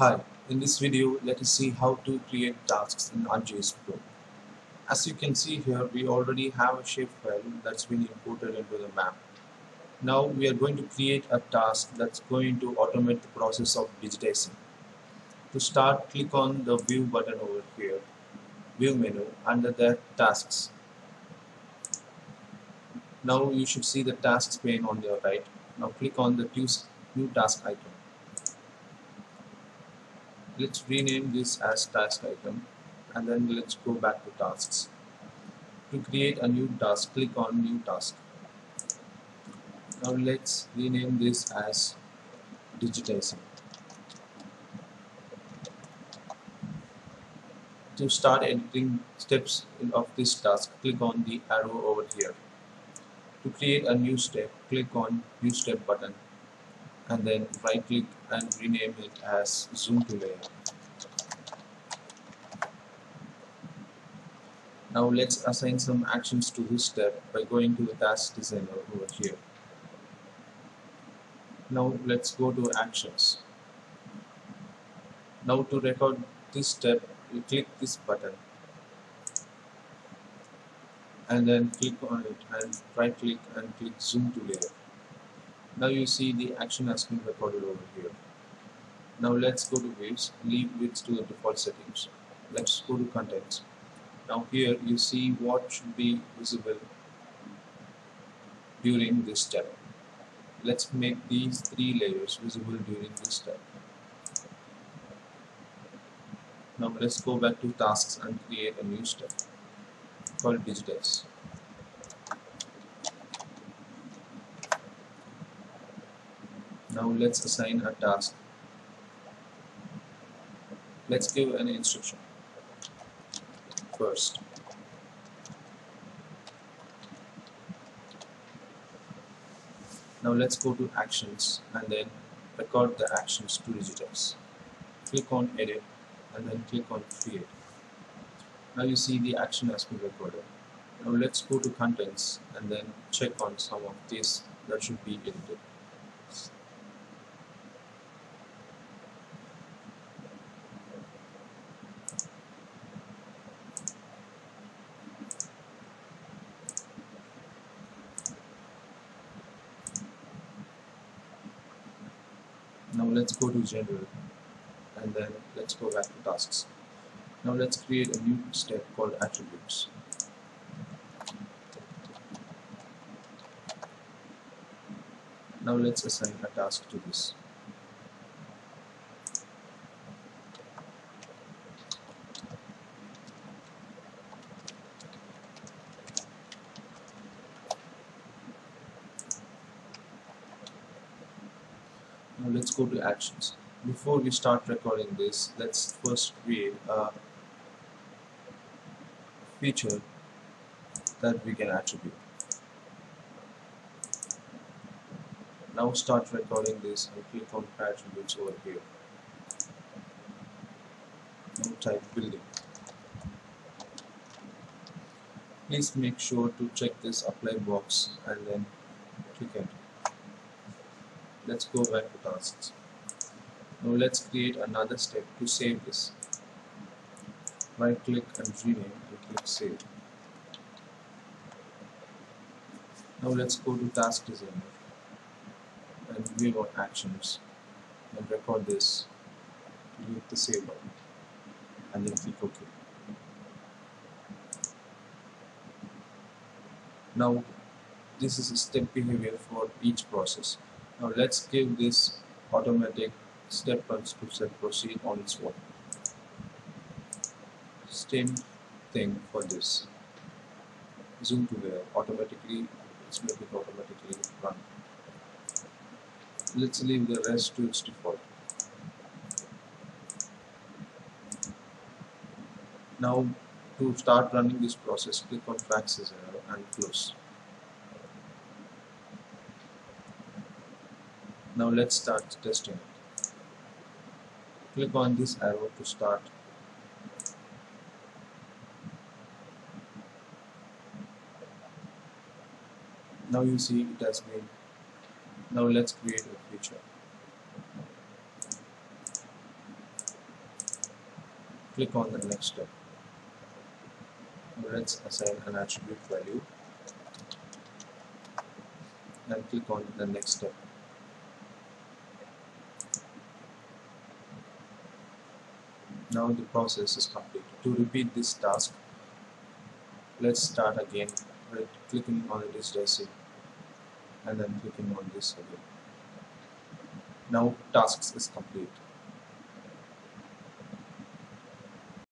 Hi, in this video let us see how to create tasks in ArcGIS Pro. As you can see here we already have a shapefile that's been imported into the map. Now we are going to create a task that's going to automate the process of digitizing. To start click on the view button over here, view menu under the tasks. Now you should see the tasks pane on your right. Now click on the new task icon let's rename this as task item and then let's go back to tasks. To create a new task click on new task. Now let's rename this as digitizing. To start editing steps of this task click on the arrow over here. To create a new step click on new step button and then right click and rename it as zoom to layer now let's assign some actions to this step by going to the task designer over here. Now let's go to actions. Now to record this step you click this button. And then click on it and right click and click zoom to layer now you see the action has been recorded over here. Now let's go to views. Leave width to the default settings. Let's go to contents. Now here you see what should be visible during this step. Let's make these three layers visible during this step. Now let's go back to tasks and create a new step called digitize now let's assign a task. Let's give an instruction. First. Now let's go to actions and then record the actions to digitize click on edit and then click on create. Now you see the action has been recorded. Now let's go to contents and then check on some of these that should be edited let's go to general and then let's go back to tasks. Now let's create a new step called attributes. Now let's assign a task to this let's go to actions. Before we start recording this let's first create a feature that we can attribute. Now start recording this and click on attributes over here. Now type building. Please make sure to check this apply box and then click enter let's go back to tasks. Now let's create another step to save this. Right click and rename and click save. Now let's go to task designer and view our actions and record this click the save button and then click ok. Now this is a step behavior for each process now let's give this automatic step to set proceed on its own. Same thing for this. Zoom to where automatically let's make it automatically run. Let's leave the rest to its default. Now to start running this process click on track scissor and close. Now let's start testing it Click on this arrow to start. Now you see it has been. Now let's create a feature. click on the next step let's assign an attribute value and click on the next step now the process is complete. To repeat this task let's start again right clicking on the digitizing and then clicking on this again. Now tasks is complete